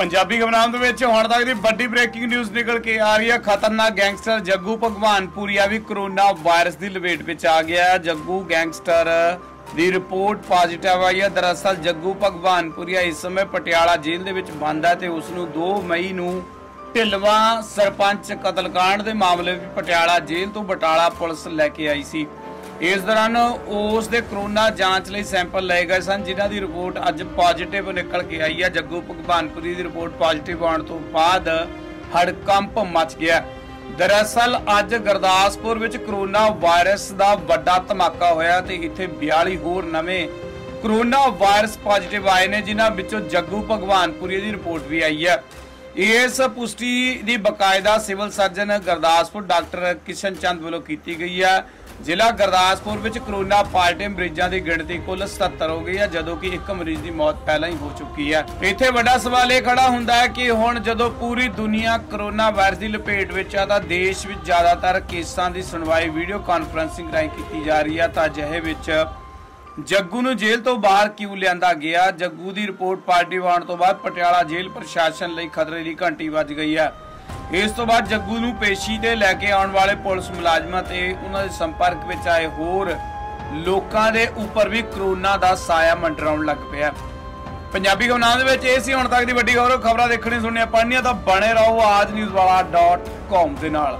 ਪੰਜਾਬੀ ਖਬਰਾਂ ਦੇ ਵਿੱਚ ਹੁਣ ਤੱਕ ਦੀ ਵੱਡੀ ਬ੍ਰੇਕਿੰਗ ਨਿਊਜ਼ ਨਿਕਲ ਕੇ ਆ ਰਹੀ ਹੈ ਖਤਰਨਾਕ ਗੈਂਗਸਟਰ ਜੱਗੂ ਭਗਵਾਨਪੁਰੀਆ ਵੀ ਕਰੋਨਾ ਵਾਇਰਸ ਦੀ ਲਪੇਟ ਵਿੱਚ ਆ ਗਿਆ ਹੈ। ਜੱਗੂ ਗੈਂਗਸਟਰ ਦੀ ਰਿਪੋਰਟ ਪੋਜ਼ਿਟਿਵ ਆਈ ਹੈ। ਦਰਅਸਲ ਜੱਗੂ ਭਗਵਾਨਪੁਰੀਆ ਇਸ ਸਮੇਂ ਪਟਿਆਲਾ ਜੇਲ੍ਹ ਦੇ ਵਿੱਚ ਬੰਦ ਹੈ ਤੇ ਉਸ ਨੂੰ 2 ਮਈ ਨੂੰ ਢਿਲਵਾ ਸਰਪੰਚ ਕਤਲकांड ਦੇ ਮਾਮਲੇ ਵਿੱਚ ਪਟਿਆਲਾ ਜੇਲ੍ਹ ਤੋਂ ਬਟਾਲਾ ਪੁਲਿਸ ਲੈ ਕੇ ਆਈ ਸੀ। ਇਸ ਦੌਰਾਨ ਉਸ ਦੇ ਕਰੋਨਾ ਜਾਂਚ ਲਈ ਸੈਂਪਲ ਲਏ ਗਏ ਸਨ, ਜਿਨ੍ਹਾਂ ਦੀ ਰਿਪੋਰਟ ਅੱਜ ਪੋਜ਼ਿਟਿਵ ਨਿਕਲ ਕੇ ਆਈ ਹੈ। ਜੱਗੂ ਭਗਵਾਨਪੁਰੀ ਦੀ ਰਿਪੋਰਟ ਪੋਜ਼ਿਟਿਵ ਆਉਣ ਤੋਂ ਬਾਅਦ ਹੜਕੰਪ ਮਚ ਗਿਆ ਦਰਅਸਲ, ਅੱਜ ਗੁਰਦਾਸਪੁਰ ਵਿੱਚ ਕਰੋਨਾ ਵਾਇਰਸ ਦਾ ਵੱਡਾ ਧਮਾਕਾ ਹੋਇਆ ਤੇ ਇੱਥੇ 42 ਹੋਰ ਨਵੇਂ ਕਰੋਨਾ ਵਾਇਰਸ ਪੋਜ਼ਿਟਿਵ ਆਏ ਨੇ, ਜਿਨ੍ਹਾਂ ਵਿੱਚੋਂ ਜੱਗੂ ਭਗਵਾਨਪੁਰੀ ਦੀ ਰਿਪੋਰਟ ਵੀ ਆਈ ਹੈ। ਇਸ ਪੁਸ਼ਟੀ ਦੀ ਬਕਾਇਦਾ civil surgeon Gurdaspur doctor Kishan Chand ਵੱਲੋਂ ਕੀਤੀ ਗਈ ਹੈ। ਜ਼ਿਲ੍ਹਾ ਗੁਰਦਾਸਪੁਰ ਵਿੱਚ ਕਰੋਨਾ ਪਾਜ਼ਿਟਿਵ ਮਰੀਜ਼ਾਂ ਦੀ ਗਿਣਤੀ ਕੁੱਲ 77 ਹੋ ਗਈ ਹੈ, ਜਦੋਂ ਕਿ ਇੱਕ ਮਰੀਜ਼ ਦੀ ਮੌਤ ਪਹਿਲਾਂ ਹੀ ਹੋ ਚੁੱਕੀ ਹੈ। ਇੱਥੇ ਵੱਡਾ ਸਵਾਲ ਇਹ ਖੜਾ ਹੁੰਦਾ ਹੈ ਕਿ ਹੁਣ ਜਦੋਂ ਪੂਰੀ ਦੁਨੀਆ ਕਰੋਨਾ ਵਾਇਰਸ ਦੀ ਲਪੇਟ ਵਿੱਚ ਆ ਤਾਂ ਦੇਸ਼ ਵਿੱਚ ਜ਼ਿਆਦਾਤਰ ਕੇਸਾਂ ਦੀ ਸੁਣਵਾਈ ਵੀਡੀਓ ਕਾਨਫਰੰਸਿੰਗ ਰਾਹੀਂ ਕੀਤੀ ਜਾ ਰਹੀ ਹੈ, ਤਾਂ ਅਜਿਹੇ ਵਿੱਚ ਜੱਗੂ ਨੂੰ ਜੇਲ੍ਹ ਤੋਂ ਬਾਹਰ ਕਿਉਂ ਲਿਆਂਦਾ ਗਿਆ? ਜੱਗੂ ਦੀ ਰਿਪੋਰਟ ਪਾਰਟੀ ਆਉਣ ਤੋਂ ਬਾਅਦ ਪਟਿਆਲਾ ਜੇਲ੍ਹ ਪ੍ਰਸ਼ਾਸਨ ਲਈ ਖਤਰੇ ਦੀ ਘੰਟੀ ਵੱਜ ਗਈ ਹੈ। ਇਸ ਤੋਂ ਬਾਅਦ ਜੱਗੂ ਨੂੰ ਪੇਸ਼ੀ ਤੇ ਲੈ ਕੇ ਆਉਣ ਵਾਲੇ ਪੁਲਿਸ ਮੁਲਾਜ਼ਮਾਂ ਤੇ ਉਹਨਾਂ ਦੇ ਸੰਪਰਕ ਵਿੱਚ ਆਏ ਹੋਰ ਲੋਕਾਂ ਦੇ ਉੱਪਰ ਵੀ ਕਰੋਨਾ ਦਾ ਸਾਇਆ ਮੰਡਰਾਉਣ ਲੱਗ ਪਿਆ ਪੰਜਾਬੀ ਖਬਰਾਂ ਦੇ ਵਿੱਚ ਇਹ ਸੀ, ਹੁਣ ਤੱਕ ਦੀ ਵੱਡੀ ਖਬਰ, ਖਬਰਾਂ ਦੇਖਣੀ ਸੁਣਨੀਆਂ ਪੜ੍ਹਨੀਆਂ ਤਾਂ ਬਣੇ ਰਹੋ, ਆਜ ਨਿਊਜ਼ ਦੇ ਨਾਲ।